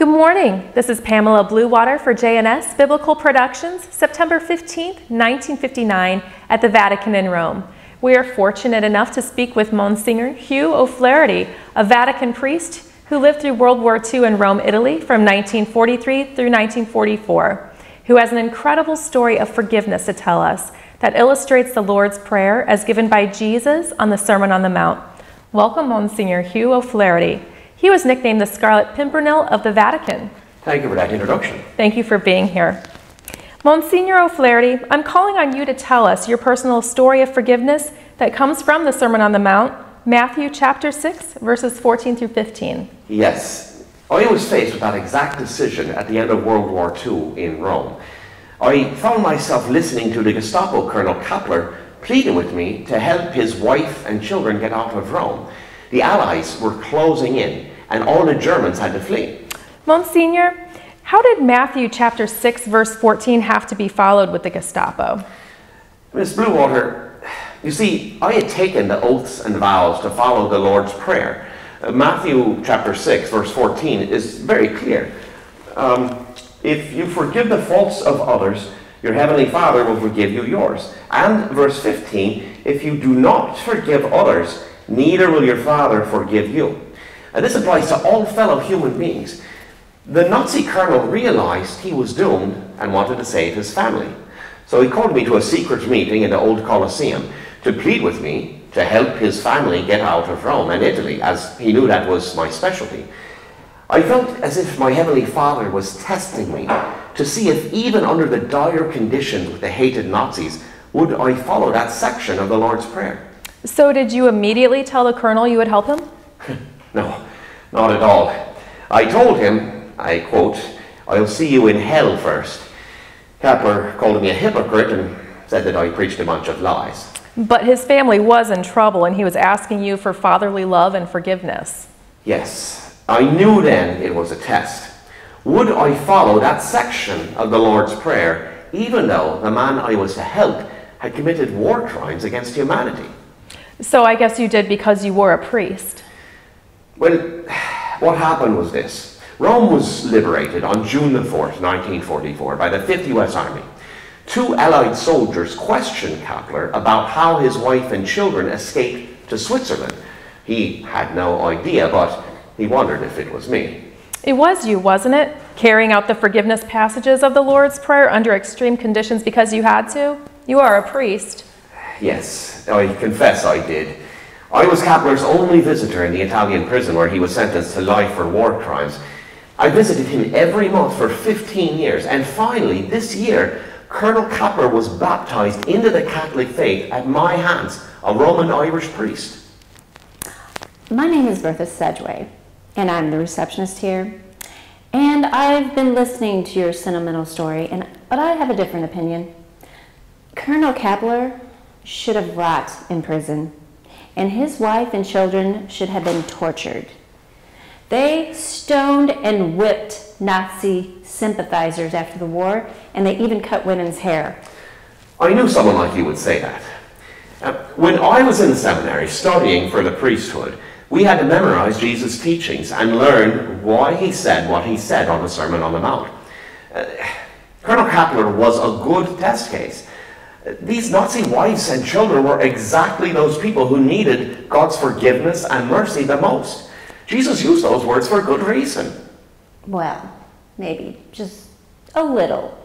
Good morning. This is Pamela Bluewater for JNS Biblical Productions, September 15, 1959, at the Vatican in Rome. We are fortunate enough to speak with Monsignor Hugh O'Flaherty, a Vatican priest who lived through World War II in Rome, Italy from 1943 through 1944, who has an incredible story of forgiveness to tell us that illustrates the Lord's Prayer as given by Jesus on the Sermon on the Mount. Welcome, Monsignor Hugh O'Flaherty. He was nicknamed the Scarlet Pimpernel of the Vatican. Thank you for that introduction. Thank you for being here. Monsignor O'Flaherty, I'm calling on you to tell us your personal story of forgiveness that comes from the Sermon on the Mount, Matthew chapter 6, verses 14 through 15. Yes, I was faced with that exact decision at the end of World War II in Rome. I found myself listening to the Gestapo Colonel Kappler pleading with me to help his wife and children get out of Rome. The Allies were closing in, and all the Germans had to flee. Monsignor, how did Matthew chapter 6 verse 14 have to be followed with the Gestapo? Miss Bluewater, you see, I had taken the oaths and vows to follow the Lord's Prayer. Uh, Matthew chapter 6 verse 14 is very clear. Um, if you forgive the faults of others, your heavenly Father will forgive you yours. And verse 15, if you do not forgive others, neither will your Father forgive you. And this applies to all fellow human beings. The Nazi colonel realized he was doomed and wanted to save his family. So he called me to a secret meeting in the old Colosseum to plead with me to help his family get out of Rome and Italy, as he knew that was my specialty. I felt as if my Heavenly Father was testing me to see if, even under the dire conditions with the hated Nazis, would I follow that section of the Lord's Prayer. So, did you immediately tell the colonel you would help him? no, not at all. I told him I quote, I'll see you in hell first. Kappler called me a hypocrite and said that I preached a bunch of lies. But his family was in trouble and he was asking you for fatherly love and forgiveness. Yes, I knew then it was a test. Would I follow that section of the Lord's Prayer even though the man I was to help had committed war crimes against humanity? So I guess you did because you were a priest. Well, what happened was this. Rome was liberated on June the 4th, 1944, by the 5th U.S. Army. Two Allied soldiers questioned Kappler about how his wife and children escaped to Switzerland. He had no idea, but he wondered if it was me. It was you, wasn't it? Carrying out the forgiveness passages of the Lord's Prayer under extreme conditions because you had to? You are a priest. Yes, I confess I did. I was Kappler's only visitor in the Italian prison where he was sentenced to life for war crimes. I visited him every month for 15 years, and finally, this year, Colonel Kappler was baptized into the Catholic faith at my hands, a Roman Irish priest. My name is Bertha Sedgway, and I'm the receptionist here. And I've been listening to your sentimental story, and, but I have a different opinion. Colonel Kappler should have rot in prison, and his wife and children should have been tortured. They stoned and whipped Nazi sympathizers after the war, and they even cut women's hair. I knew someone like you would say that. Uh, when I was in the seminary studying for the priesthood, we had to memorize Jesus' teachings and learn why he said what he said on the Sermon on the Mount. Uh, Colonel Kappler was a good test case. These Nazi wives and children were exactly those people who needed God's forgiveness and mercy the most. Jesus used those words for a good reason. Well, maybe just a little.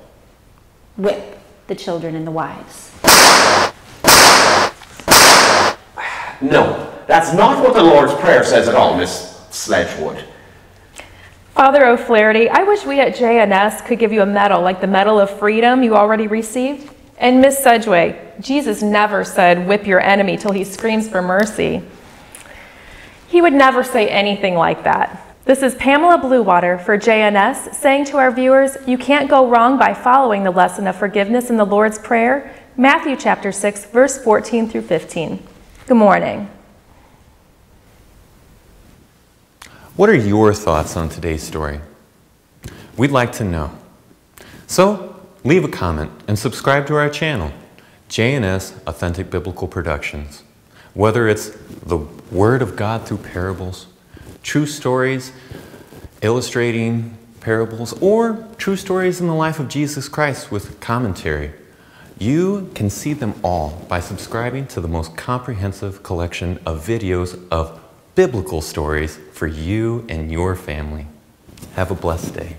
Whip the children and the wives. No, that's not what the Lord's Prayer says at all, Miss Sledgewood. Father O'Flaherty, I wish we at JNS could give you a medal like the Medal of Freedom you already received. And Miss Sedgway, Jesus never said, whip your enemy till he screams for mercy. He would never say anything like that. This is Pamela Bluewater for JNS saying to our viewers, you can't go wrong by following the lesson of forgiveness in the Lord's Prayer, Matthew chapter 6, verse 14 through 15. Good morning. What are your thoughts on today's story? We'd like to know. So, leave a comment and subscribe to our channel, JNS Authentic Biblical Productions. Whether it's the Word of God through parables, true stories illustrating parables, or true stories in the life of Jesus Christ with commentary. You can see them all by subscribing to the most comprehensive collection of videos of biblical stories for you and your family. Have a blessed day.